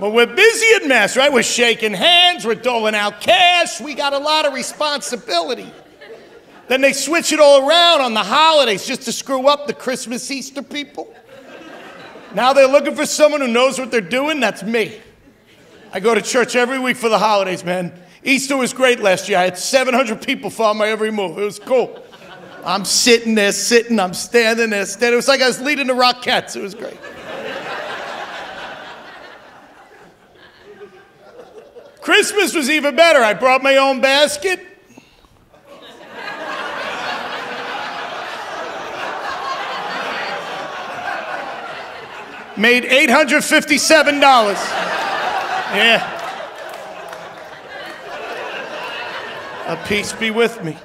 But we're busy at Mass, right? We're shaking hands, we're doling out cash, we got a lot of responsibility. Then they switch it all around on the holidays just to screw up the Christmas Easter people. Now they're looking for someone who knows what they're doing. That's me. I go to church every week for the holidays, man. Easter was great last year. I had 700 people follow my every move. It was cool. I'm sitting there, sitting, I'm standing there, standing. It was like I was leading the Rockettes. It was great. Christmas was even better. I brought my own basket. Made $857. Yeah. A peace be with me.